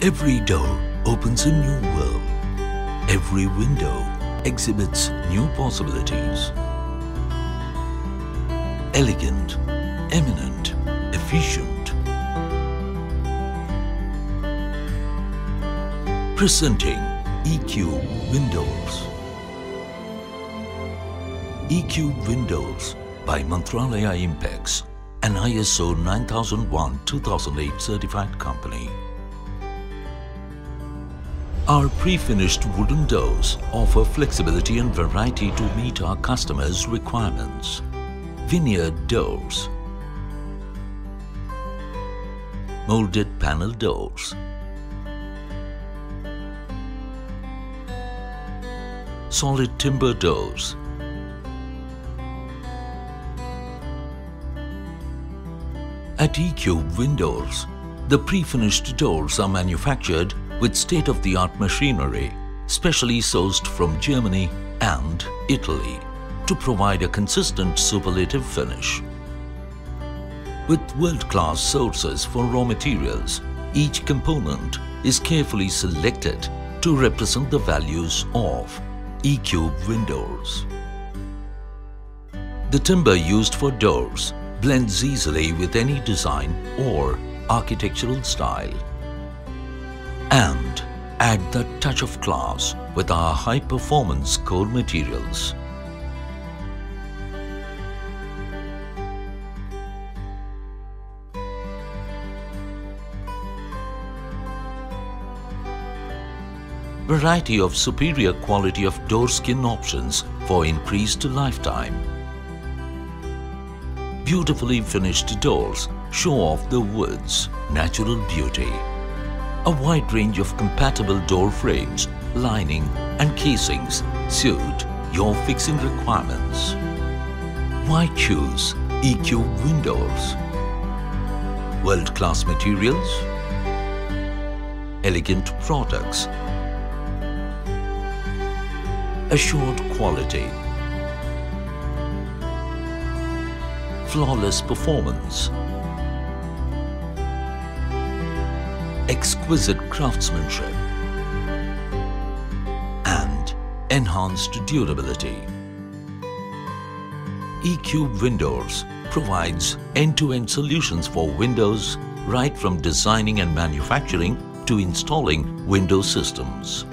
Every door opens a new world. Every window exhibits new possibilities. Elegant, eminent, efficient. Presenting E-Cube Windoors. E-Cube Windoors by Mantralaya Impex, an ISO 9001-2008 certified company. Our pre-finished wooden doors offer flexibility and variety to meet our customers' requirements. Veneered doors, molded panel doors, solid timber doors, At E-Cube Windoors, the pre-finished doors are manufactured with state-of-the-art machinery, specially sourced from Germany and Italy to provide a consistent superlative finish. With world-class sources for raw materials, each component is carefully selected to represent the values of E-Cube Windoors. The timber used for doors blends easily with any design or architectural style. And add the touch of class with our high-performance core materials. Variety of superior quality of door skin options for increased lifetime. Beautifully finished doors show off the wood's natural beauty. A wide range of compatible door frames, lining and casings suit your fixing requirements. Why choose E-Cube Windoors? World-class materials, elegant products, assured quality, flawless performance, exquisite craftsmanship, and enhanced durability. E-Cube Windoors provides end-to-end solutions for windows right from designing and manufacturing to installing window systems.